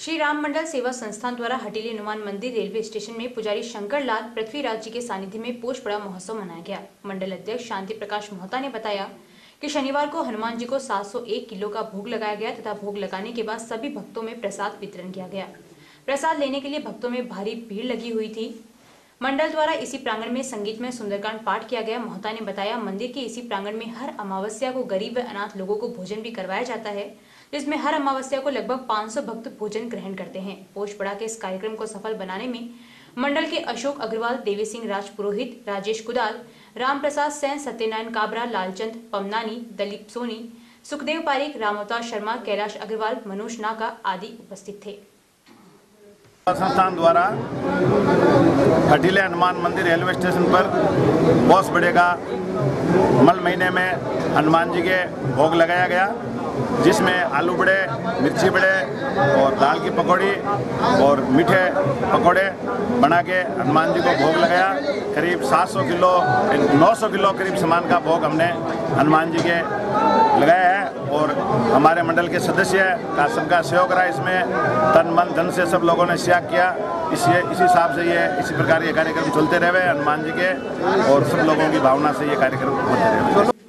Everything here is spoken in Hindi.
श्री राम मंडल सेवा संस्थान द्वारा हटेली हनुमान मंदिर रेलवे स्टेशन में पुजारी शंकर लाल पृथ्वीराज जी के सानिध्य में पोष पड़ा महोत्सव मनाया गया। मंडल अध्यक्ष शांति प्रकाश मोहता ने बताया कि शनिवार को हनुमान जी को 701 किलो का भोग लगाया गया तथा भोग लगाने के बाद सभी भक्तों में प्रसाद वितरण किया गया। प्रसाद लेने के लिए भक्तों में भारी भीड़ लगी हुई थी। मंडल द्वारा इसी प्रांगण में संगीत में सुंदरकांड पाठ किया गया। मोहता ने बताया, मंदिर के इसी प्रांगण में हर अमावस्या को गरीब व अनाथ लोगों को भोजन भी करवाया जाता है, जिसमें हर अमावस्या को लगभग 500 भक्त भोजन ग्रहण करते हैं। पोष पड़ा के इस कार्यक्रम को सफल बनाने में मंडल के अशोक अग्रवाल, देवी सिंह राज पुरोहित, राजेश कुदाल, राम प्रसाद सैन, सत्यनारायण काबरा, लालचंद पमनानी, दलीप सोनी, सुखदेव पारिक रामोता शर्मा, कैलाश अग्रवाल, मनोज नाका आदि उपस्थित थे। संस्थान द्वारा हटीले हनुमान मंदिर रेलवे स्टेशन पर बॉस बड़े का मल महीने में हनुमान जी के भोग लगाया गया, जिसमें आलू बड़े, मिर्ची बड़े और दाल की पकौड़ी और मीठे पकौड़े बना के हनुमान जी को भोग लगाया। करीब 700 किलो 900 किलो करीब सामान का भोग हमने हनुमान जी के लगाया है। हमारे मंडल के सदस्य का सबका सहयोग रहा इसमें। तन, मन, धन से सब लोगों ने सहयोग किया। इसी इसी हिसाब से ये, इसी प्रकार ये कार्यक्रम चलते रहे हनुमान जी के, और सब लोगों की भावना से ये कार्यक्रम होते रहे